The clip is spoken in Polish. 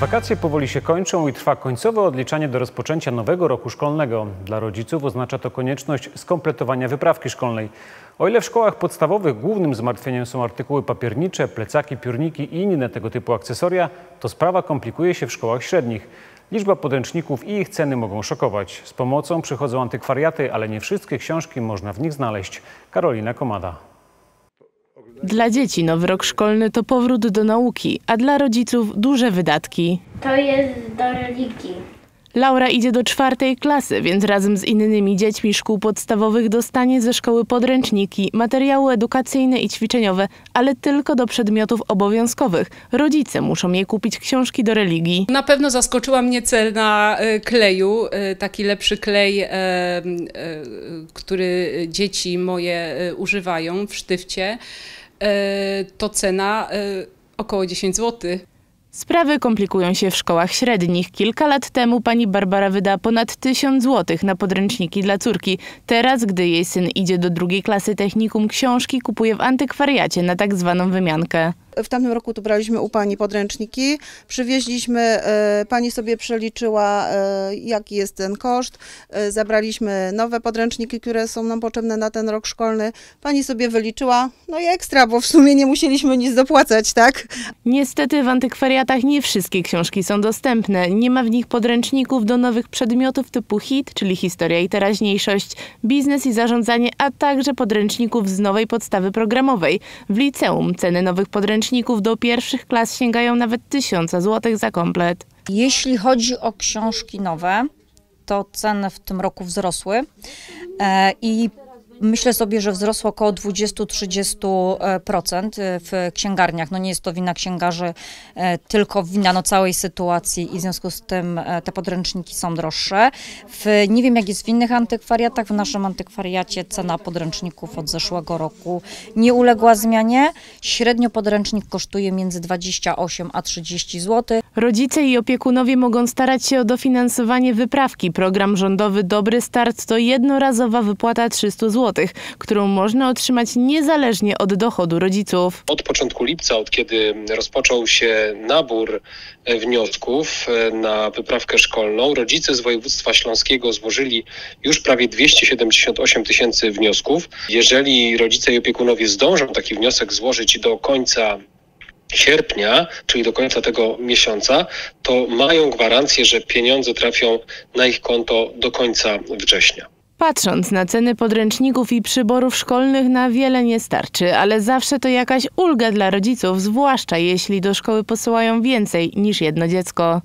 Wakacje powoli się kończą i trwa końcowe odliczanie do rozpoczęcia nowego roku szkolnego. Dla rodziców oznacza to konieczność skompletowania wyprawki szkolnej. O ile w szkołach podstawowych głównym zmartwieniem są artykuły papiernicze, plecaki, piórniki i inne tego typu akcesoria, to sprawa komplikuje się w szkołach średnich. Liczba podręczników i ich ceny mogą szokować. Z pomocą przychodzą antykwariaty, ale nie wszystkie książki można w nich znaleźć. Karolina Komada. Dla dzieci nowy rok szkolny to powrót do nauki, a dla rodziców duże wydatki. To jest do religii. Laura idzie do czwartej klasy, więc razem z innymi dziećmi szkół podstawowych dostanie ze szkoły podręczniki, materiały edukacyjne i ćwiczeniowe, ale tylko do przedmiotów obowiązkowych. Rodzice muszą jej kupić książki do religii. Na pewno zaskoczyła mnie cena e, kleju, e, taki lepszy klej, e, który dzieci moje używają w sztywcie. E, To cena e, około 10 zł. Sprawy komplikują się w szkołach średnich. Kilka lat temu pani Barbara wyda ponad 1000 zł na podręczniki dla córki. Teraz, gdy jej syn idzie do drugiej klasy technikum, książki kupuje w antykwariacie na tak zwaną wymiankę. W tamtym roku tu braliśmy u pani podręczniki, przywieźliśmy, e, pani sobie przeliczyła e, jaki jest ten koszt, e, zabraliśmy nowe podręczniki, które są nam potrzebne na ten rok szkolny, pani sobie wyliczyła, no i ekstra, bo w sumie nie musieliśmy nic dopłacać, tak? Niestety w antykwariatach nie wszystkie książki są dostępne. Nie ma w nich podręczników do nowych przedmiotów typu HIT, czyli historia i teraźniejszość, biznes i zarządzanie, a także podręczników z nowej podstawy programowej. W liceum ceny nowych podręczników do pierwszych klas sięgają nawet 1000 zł za komplet. Jeśli chodzi o książki nowe, to ceny w tym roku wzrosły e, i myślę sobie, że wzrosło około 20-30% w księgarniach. No nie jest to wina księgarzy, e, tylko wina no, całej sytuacji i w związku z tym e, te podręczniki są droższe. W, nie wiem jak jest w innych antykwariatach, w naszym antykwariacie cena podręczników od zeszłego roku nie uległa zmianie. Średnio podręcznik kosztuje między 28 a 30 zł. Rodzice i opiekunowie mogą starać się o dofinansowanie wyprawki. Program rządowy Dobry Start to jednorazowa wypłata 300 zł, którą można otrzymać niezależnie od dochodu rodziców. Od początku lipca, od kiedy rozpoczął się nabór e, wniosków e, na wyprawkę szkolną, rodzice z województwa śląskiego złożyli już prawie 278 tysięcy wniosków. Jeżeli rodzice i opiekunowie zdążą taki wniosek złożyć do końca sierpnia, czyli do końca tego miesiąca, to mają gwarancję, że pieniądze trafią na ich konto do końca września. Patrząc na ceny podręczników i przyborów szkolnych na wiele nie starczy, ale zawsze to jakaś ulga dla rodziców, zwłaszcza jeśli do szkoły posyłają więcej niż jedno dziecko.